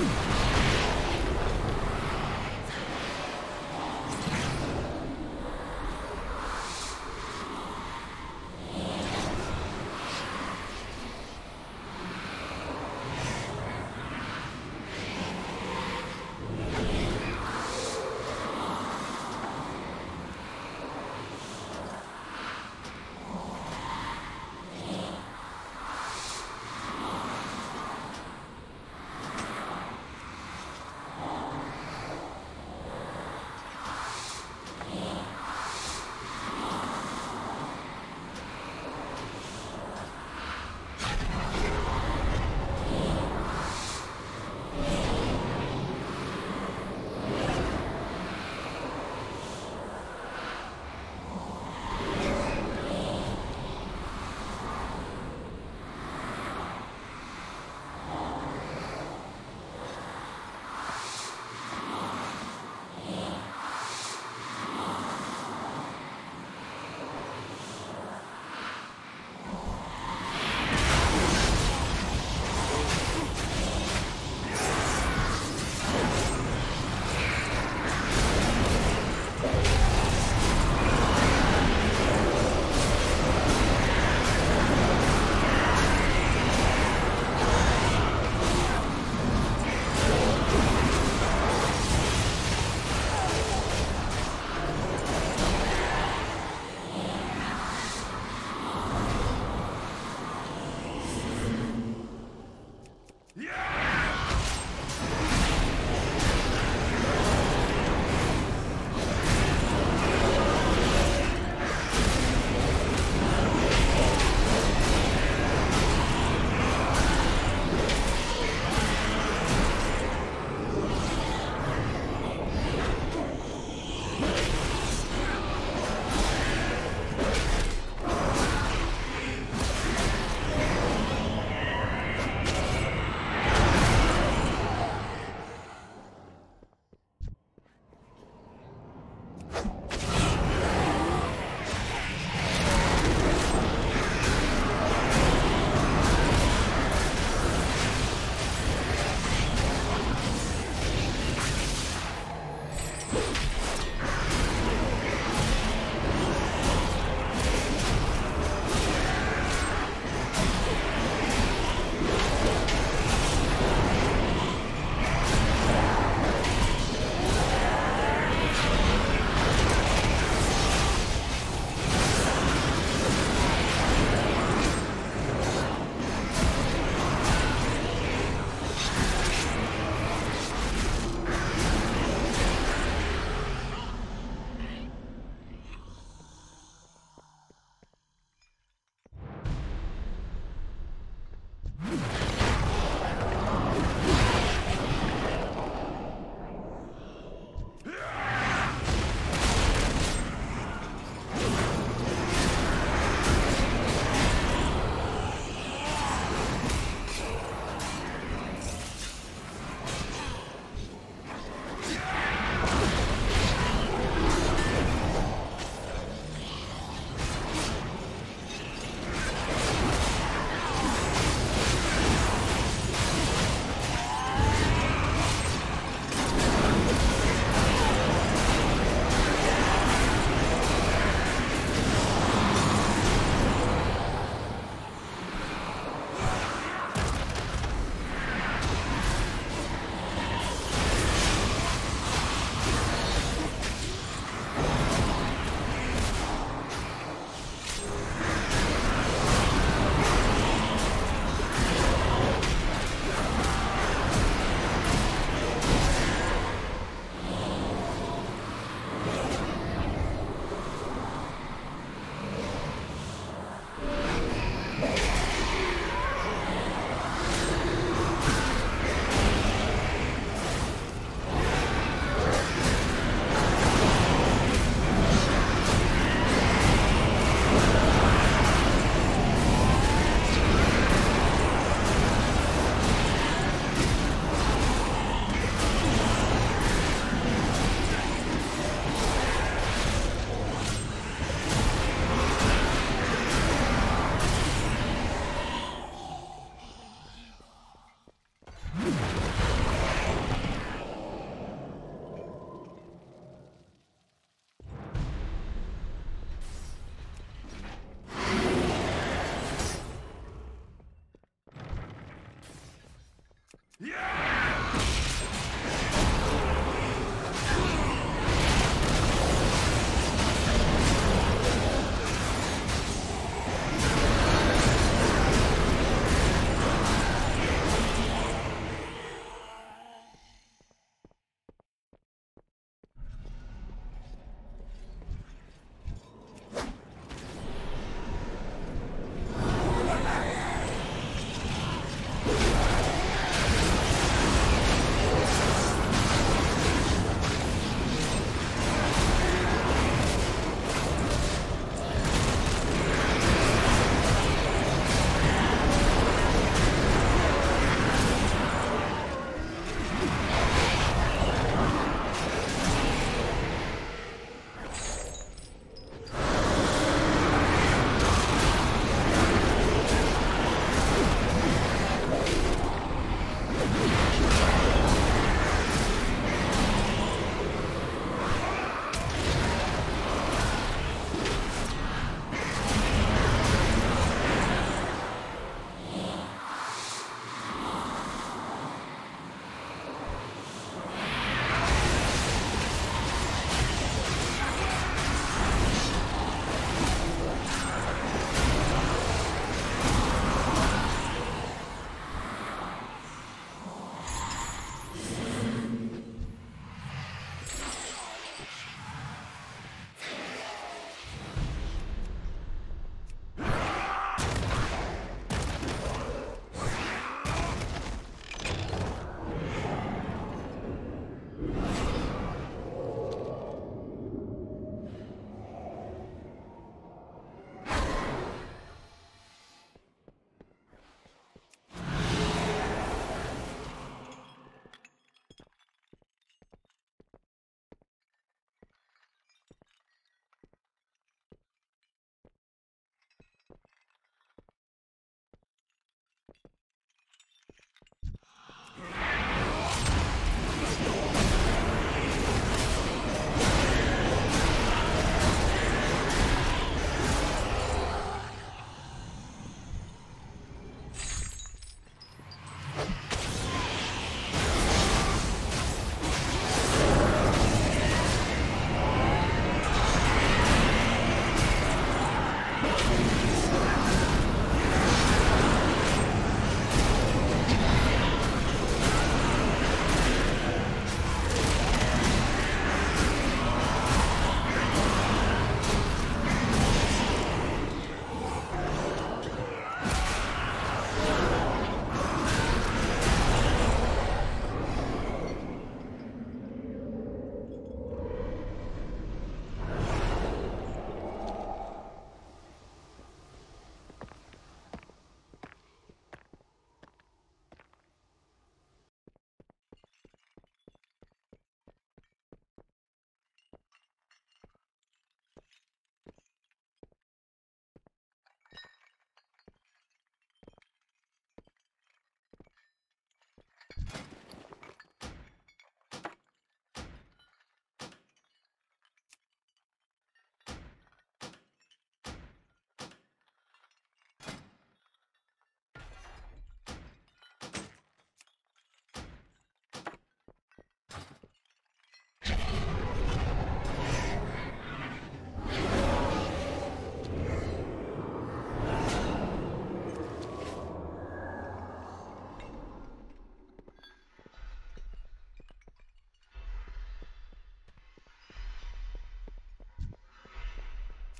Hmm.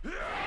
Yeah!